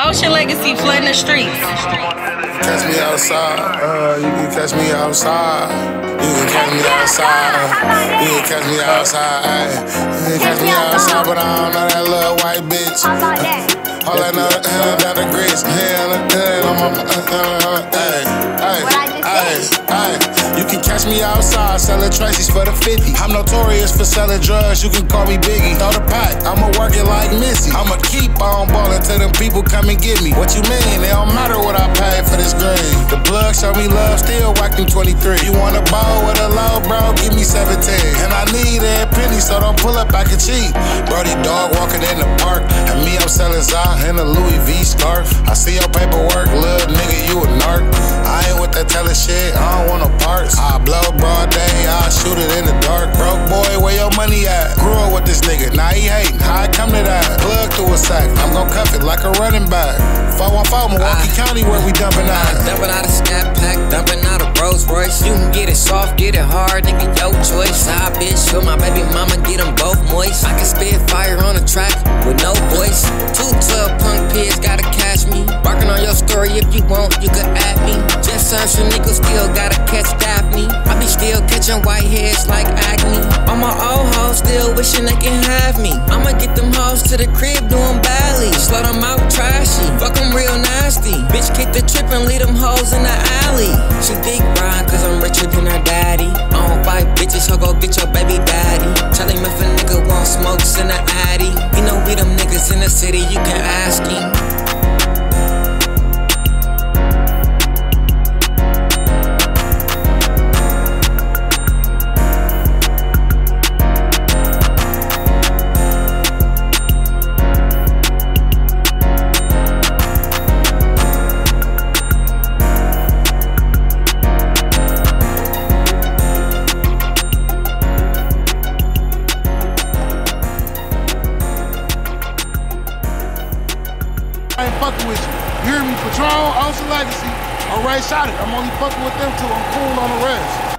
Ocean Legacy flooding the streets. Catch me outside, uh, you can catch me outside. You can catch me outside. You can catch me outside. You can catch me outside, but I don't know that little white bitch. All I know, uh, down the grits, hand, hand, on my, hey, hey, hey, hey. You can catch me outside selling Tracy's for the 50. I'm notorious for selling drugs, you can call me Biggie. Throw the pot, I'ma work it like Missy. I'ma keep on till them people come and get me. What you mean? It don't matter what I pay for this green. The plug show me love, still whacking 23. You want a ball with a low, bro? Give me 17. And I need that penny, so don't pull up I can cheat. Brody dog walking in the park, and me, I'm selling Zah in a Louis V scarf. I see your paperwork, little nigga, you a narc. I ain't with that telling shit, I don't want no parts. I blow broad day, I shoot it in the dark. Broke boy, where your money at? Grew up with this nigga, now he hating. How I come to like a running back. 414 Milwaukee ah. County, where we dumping out. Ah, dumping out a scat pack, dumping out a Rolls Royce. You can get it soft, get it hard, nigga, your choice. Side bitch, feel my baby mama, get them both moist. I can spit fire on the track with no voice. Two club punk pigs gotta catch me. Barking on your story if you want, you could add me. Just search nigga, still gotta catch Daphne. I be still catching white heads like acne. All my old hoes still wishing they can have me. To the crib doing badly. Slow them out trashy, fuck them real nasty. Bitch, kick the trip and leave them hoes in the alley. She think Brian, cause I'm richer than her daddy. I don't fight bitches, so go get your baby daddy. Tell him if a nigga want smokes in the addy. You know we them niggas in the city, you can ask him. I ain't fucking with you. You hear me? Patron, Ocean Legacy. Alright, shot it. I'm only fucking with them too. I'm cool on the rest.